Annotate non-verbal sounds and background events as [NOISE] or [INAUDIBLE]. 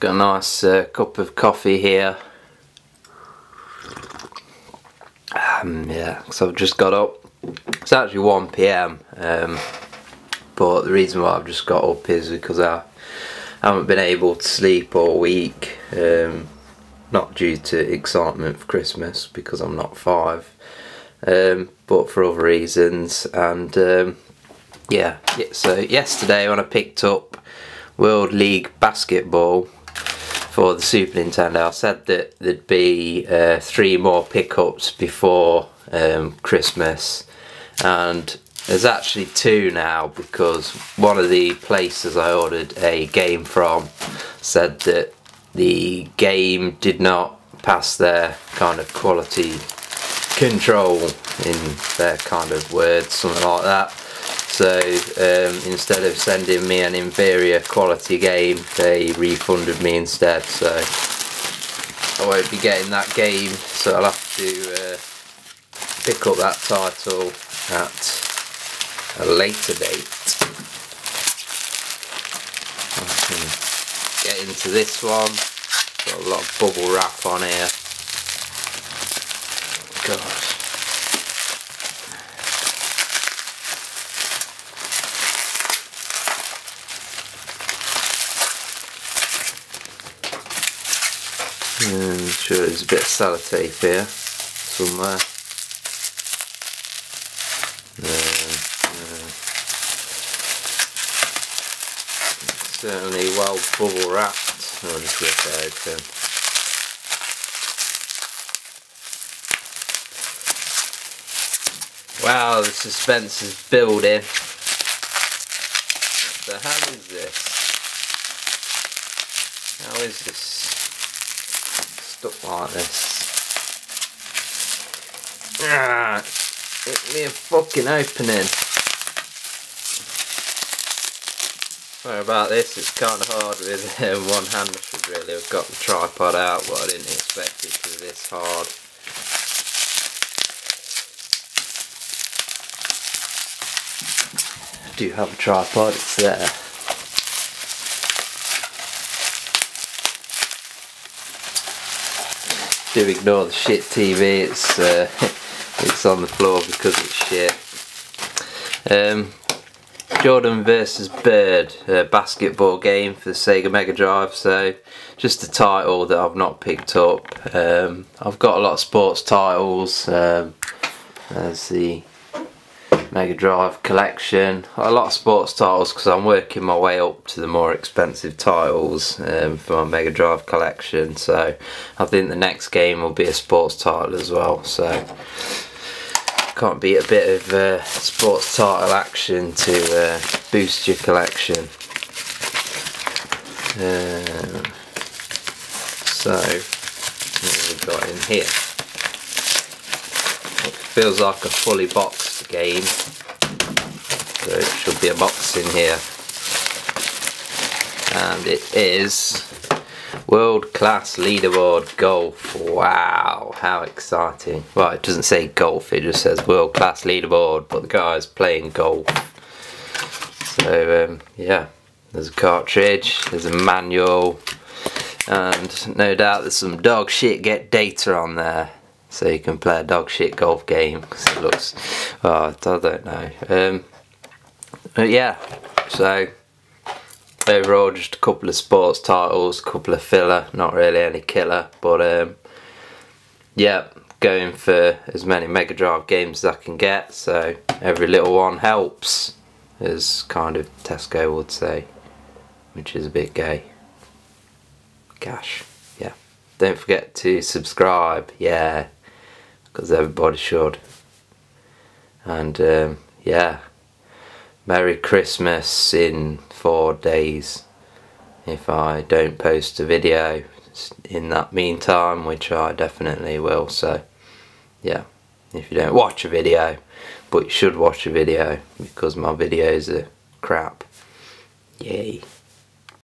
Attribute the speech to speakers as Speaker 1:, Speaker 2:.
Speaker 1: got a nice uh, cup of coffee here. Um, yeah, so I've just got up. It's actually 1 pm, um, but the reason why I've just got up is because I haven't been able to sleep all week. Um, not due to excitement for Christmas because I'm not five, um, but for other reasons. And um, yeah, so yesterday when I picked up World League Basketball for the Super Nintendo, I said that there'd be uh, three more pickups before um, Christmas, and there's actually two now because one of the places I ordered a game from said that the game did not pass their kind of quality control in their kind of words, something like that. So um, instead of sending me an inferior quality game, they refunded me instead. So I won't be getting that game, so I'll have to uh, pick up that title at a later date. get into this one. Got a lot of bubble wrap on here. Gosh. I'm sure there's a bit of sellotape here somewhere. certainly well bubble wrapped. Oh, I'll just rip it open. Wow, the suspense is building. What the hell is this? How is this stuck like this? Ah, it me a fucking opening. Sorry about this, it's kind of hard with um, [LAUGHS] one hand I should really have got the tripod out but I didn't expect it to be this hard. I do have a tripod, it's there. Do ignore the shit TV, it's uh, [LAUGHS] it's on the floor because it's shit. Um, Jordan versus Bird uh, basketball game for the Sega Mega Drive so just a title that I've not picked up um, I've got a lot of sports titles um, there's the Mega Drive collection a lot of sports titles because I'm working my way up to the more expensive titles um, for my Mega Drive collection so I think the next game will be a sports title as well so can't beat a bit of uh, sports title action to uh, boost your collection. Uh, so, what have we got in here? Feels like a fully boxed game. So it should be a box in here. And it is World Class Leaderboard Golf. Wow, how exciting. Well, it doesn't say golf, it just says World Class Leaderboard, but the guy's playing golf. So, um, yeah, there's a cartridge, there's a manual, and no doubt there's some dog shit get data on there. So you can play a dog shit golf game, because it looks, oh, I don't know. Um, but yeah, so overall just a couple of sports titles, a couple of filler, not really any killer, but um, yeah, going for as many Mega Drive games as I can get, so every little one helps, as kind of Tesco would say, which is a bit gay. Gosh, yeah. Don't forget to subscribe, yeah, because everybody should. And um, yeah, Merry Christmas in four days. If I don't post a video in that meantime which I definitely will so yeah if you don't watch a video but you should watch a video because my videos are crap. Yay